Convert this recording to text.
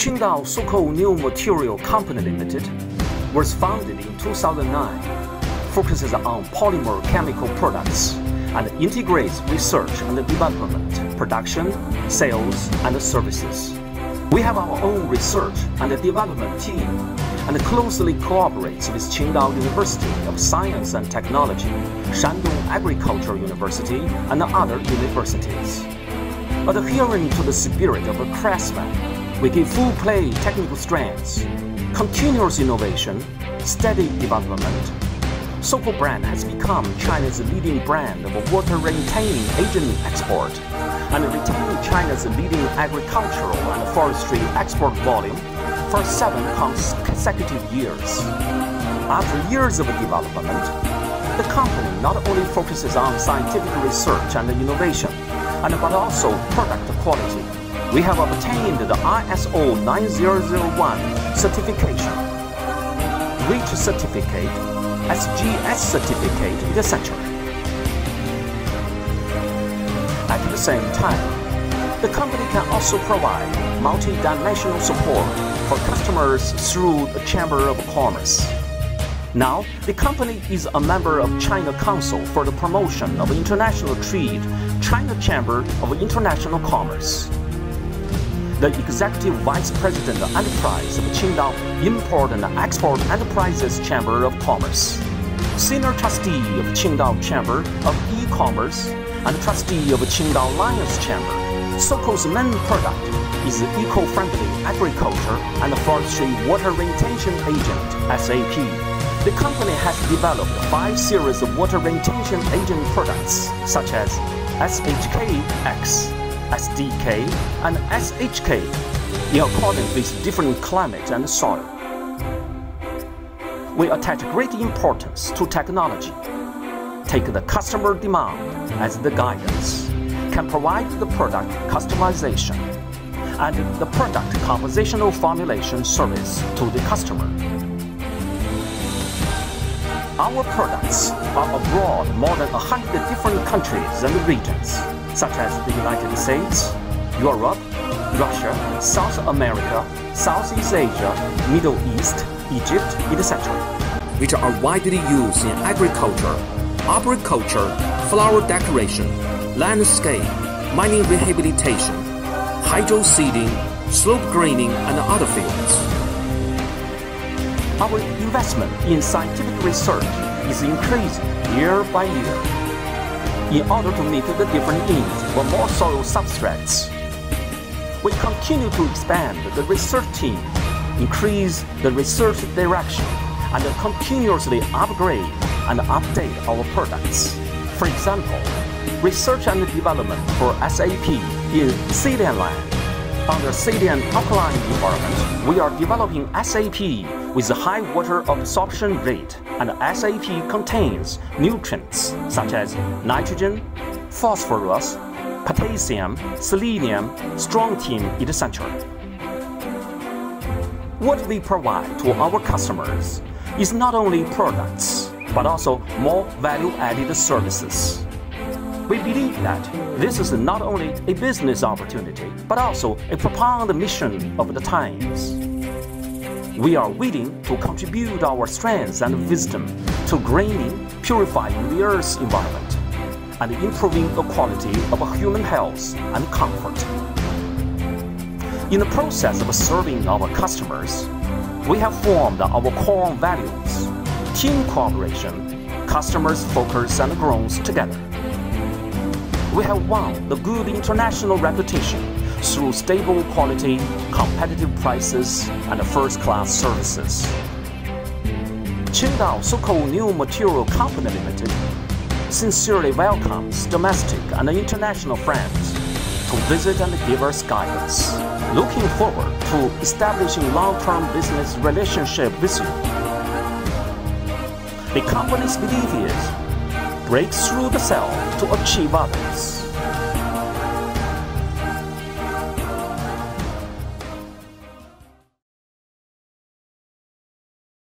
Qingdao SOCO New Material Company Limited was founded in 2009, focuses on polymer chemical products, and integrates research and development, production, sales, and services. We have our own research and development team and closely cooperates with Qingdao University of Science and Technology, Shandong Agricultural University, and other universities. Adhering to the spirit of a craftsman, we give full play technical strengths, continuous innovation, steady development. Soco brand has become China's leading brand of water retaining agent export and retaining China's leading agricultural and forestry export volume for seven consecutive years. After years of development, the company not only focuses on scientific research and innovation, and but also product quality. We have obtained the ISO 9001 certification, REACH certificate, SGS certificate, etc. At the same time, the company can also provide multi-dimensional support for customers through the Chamber of Commerce. Now, the company is a member of China Council for the Promotion of International Trade, China Chamber of International Commerce. The Executive Vice President of Enterprise of Qingdao Import and Export Enterprises Chamber of Commerce. Senior Trustee of Qingdao Chamber of E-Commerce and trustee of Qingdao Lions Chamber. Soco's main product is eco-friendly agriculture and forestry water retention agent (SAP). The company has developed five series of water retention agent products such as SHK-X, SDK, and SHK in accordance with different climate and soil. We attach great importance to technology take the customer demand as the guidance, can provide the product customization, and the product compositional formulation service to the customer. Our products are abroad more than 100 different countries and regions, such as the United States, Europe, Russia, South America, Southeast Asia, Middle East, Egypt, etc., which are widely used in agriculture, arboriculture, flower decoration, landscape, mining rehabilitation, hydro seeding, slope greening, and other fields. Our investment in scientific research is increasing year by year in order to meet the different needs for more soil substrates. We continue to expand the research team, increase the research direction, and continuously upgrade and update our products. For example, research and development for SAP in saline land. Under saline alkaline environment, we are developing SAP with a high water absorption rate and SAP contains nutrients such as nitrogen, phosphorus, potassium, selenium, strontium, etc. What we provide to our customers is not only products, but also more value-added services. We believe that this is not only a business opportunity, but also a profound mission of the times. We are willing to contribute our strengths and wisdom to greening, purifying the Earth's environment, and improving the quality of human health and comfort. In the process of serving our customers, we have formed our core values team cooperation, customers focus and growth together. We have won the good international reputation through stable quality, competitive prices, and first-class services. Qingdao SOCO New Material Company Limited sincerely welcomes domestic and international friends to visit and give us guidance. Looking forward to establishing long-term business relationship with you. The company's belief is break through the self to achieve others.